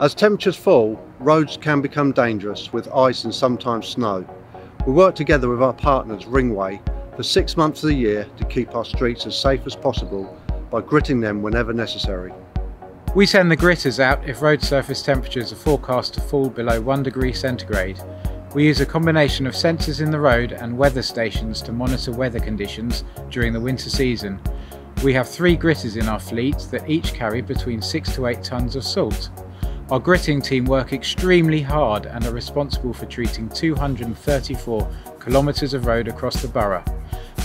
As temperatures fall, roads can become dangerous with ice and sometimes snow. We work together with our partners Ringway for six months of the year to keep our streets as safe as possible by gritting them whenever necessary. We send the gritters out if road surface temperatures are forecast to fall below 1 degree centigrade. We use a combination of sensors in the road and weather stations to monitor weather conditions during the winter season. We have three gritters in our fleet that each carry between 6 to 8 tonnes of salt. Our gritting team work extremely hard and are responsible for treating 234 kilometres of road across the borough.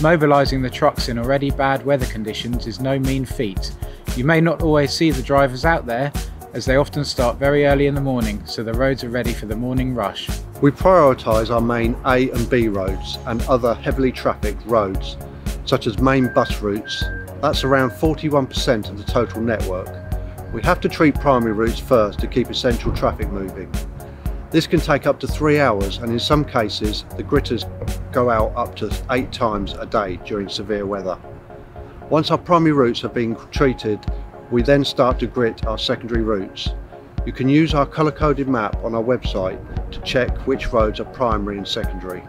Mobilising the trucks in already bad weather conditions is no mean feat. You may not always see the drivers out there, as they often start very early in the morning, so the roads are ready for the morning rush. We prioritise our main A and B roads and other heavily trafficked roads, such as main bus routes. That's around 41% of the total network. We have to treat primary routes first to keep essential traffic moving. This can take up to three hours and in some cases the gritters go out up to eight times a day during severe weather. Once our primary routes have been treated, we then start to grit our secondary routes. You can use our colour-coded map on our website to check which roads are primary and secondary.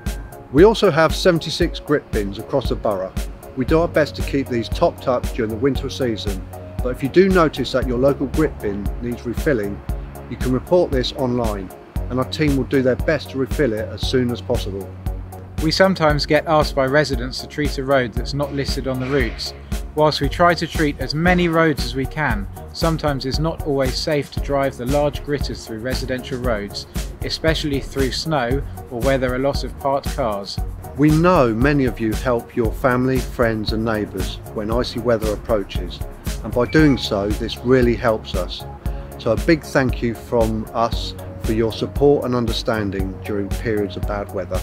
We also have 76 grit bins across the borough. We do our best to keep these topped up during the winter season but if you do notice that your local grit bin needs refilling, you can report this online and our team will do their best to refill it as soon as possible. We sometimes get asked by residents to treat a road that's not listed on the routes. Whilst we try to treat as many roads as we can, sometimes it's not always safe to drive the large gritters through residential roads, especially through snow or where there are lots of parked cars. We know many of you help your family, friends and neighbours when icy weather approaches and by doing so this really helps us. So a big thank you from us for your support and understanding during periods of bad weather.